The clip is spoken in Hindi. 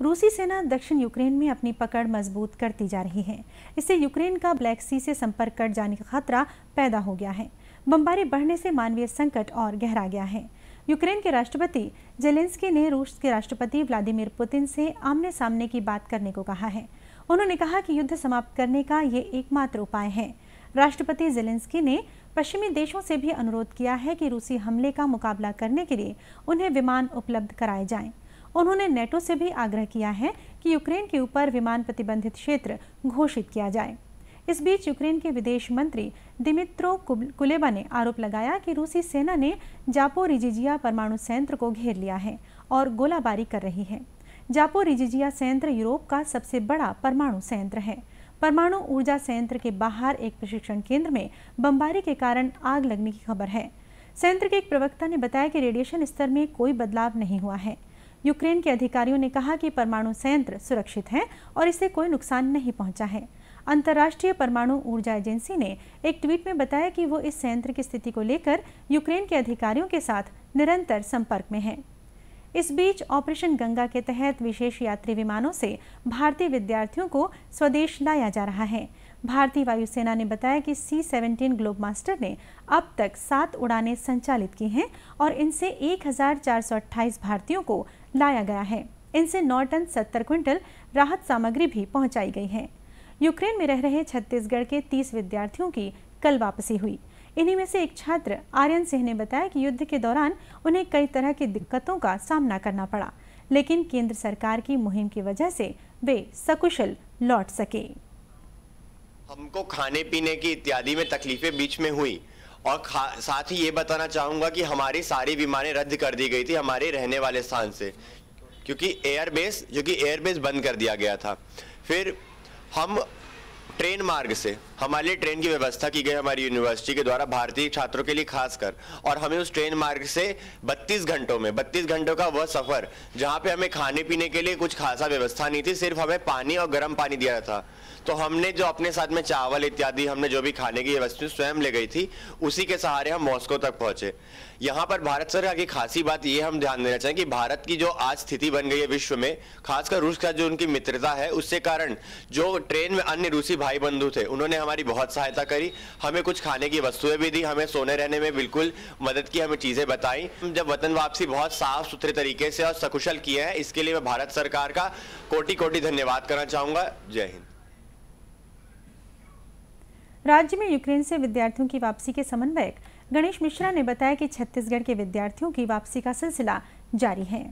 रूसी सेना दक्षिण यूक्रेन में अपनी पकड़ मज़बूत करती जा रही है। इससे यूक्रेन का ब्लैक सी से संपर्क कट जाने का खतरा पैदा हो गया है। बमबारी बढ़ने से मानवीय संकट और गहरा गया है। यूक्रेन के राष्ट्रपति जेलेंस्की ने रूस के राष्ट्रपति व्लादिमीर पुतिन से आमने सामने की बात करने को कहा है। उन्होंने कहा कि युद्ध समाप्त करने का ये एकमात्र उपाय है। राष्ट्रपति जेलेंस्की ने पश्चिमी देशों से भी अनुरोध किया है कि रूसी हमले का मुकाबला करने के लिए उन्हें विमान उपलब्ध कराए जाएँ। उन्होंने नेटो से भी आग्रह किया है कि यूक्रेन के ऊपर विमान प्रतिबंधित क्षेत्र घोषित किया जाए। इस बीच यूक्रेन के विदेश मंत्री दिमित्रो कुलेबा ने आरोप लगाया कि रूसी सेना ने जापो रिजिजिया परमाणु संयंत्र को घेर लिया है और गोलाबारी कर रही है। जापो रिजिजिया संयंत्र यूरोप का सबसे बड़ा परमाणु संयंत्र है। परमाणु ऊर्जा संयंत्र के बाहर एक प्रशिक्षण केंद्र में बमबारी के कारण आग लगने की खबर है। संयंत्र के एक प्रवक्ता ने बताया कि रेडिएशन स्तर में कोई बदलाव नहीं हुआ है। यूक्रेन के अधिकारियों ने कहा कि परमाणु संयंत्र सुरक्षित है और इसे कोई नुकसान नहीं पहुँचा है। अंतर्राष्ट्रीय परमाणु ऊर्जा एजेंसी ने एक ट्वीट में बताया कि वो इस संयंत्र की स्थिति को लेकर यूक्रेन के अधिकारियों के साथ निरंतर संपर्क में है। इस बीच ऑपरेशन गंगा के तहत विशेष यात्री विमानों से भारतीय विद्यार्थियों को स्वदेश लाया जा रहा है। भारतीय वायुसेना ने बताया कि सी सेवनटीन ग्लोब मास्टर ने अब तक सात उड़ानें संचालित की हैं और इनसे 1,428 भारतीयों को लाया गया है। इनसे नौ टन सत्तर क्विंटल राहत सामग्री भी पहुंचाई गई है। यूक्रेन में रह रहे छत्तीसगढ़ के 30 विद्यार्थियों की कल वापसी हुई। इन्हीं में से एक छात्र आर्यन सिंह ने बताया कि युद्ध के दौरान उन्हें कई तरह की दिक्कतों का सामना करना पड़ा, लेकिन केंद्र सरकार की मुहिम की वजह से वे सकुशल लौट सके। हमको खाने पीने की इत्यादि में तकलीफें बीच में हुई। और साथ ही ये बताना चाहूँगा कि हमारी सारी विमानें रद्द कर दी गई थी हमारे रहने वाले स्थान से, क्योंकि एयरबेस, जो कि एयरबेस बंद कर दिया गया था। फिर हम ट्रेन मार्ग से हमारे लिए ट्रेन की व्यवस्था की गई हमारी यूनिवर्सिटी के द्वारा, भारतीय छात्रों के लिए खासकर। और हमें उस ट्रेन मार्ग से 32 घंटों में 32 घंटों का वह सफ़र, जहाँ पे हमें खाने पीने के लिए कुछ खासा व्यवस्था नहीं थी, सिर्फ़ हमें पानी और गर्म पानी दिया था। तो हमने जो अपने साथ में चावल इत्यादि, हमने जो भी खाने की व्यवस्था स्वयं ले गई थी, उसी के सहारे हम मॉस्को तक पहुँचे। यहाँ पर भारत सरकार की खासी बात ये हम ध्यान देना चाहें कि भारत की जो आज स्थिति बन गई है विश्व में, खासकर रूस का जो उनकी मित्रता है, उससे कारण जो ट्रेन में अन्य रूसी भाई बंधु थे, उन्होंने हमारी बहुत सहायता करी, हमें कुछ खाने की वस्तुएँ भी दी, हमें सोने रहने में बिल्कुल मदद की, हमें चीज़ें बताई। जब वतन वापसी बहुत साफ़ सुथरे तरीके से और सकुशल किए हैं, इसके लिए मैं भारत सरकार का कोटि कोटि धन्यवाद करना चाहूँगा। जय हिंद। राज्य में यूक्रेन से विद्यार्थियों की वापसी के समन्वयक गणेश मिश्रा ने बताया कि छत्तीसगढ़ के विद्यार्थियों की वापसी का सिलसिला जारी है।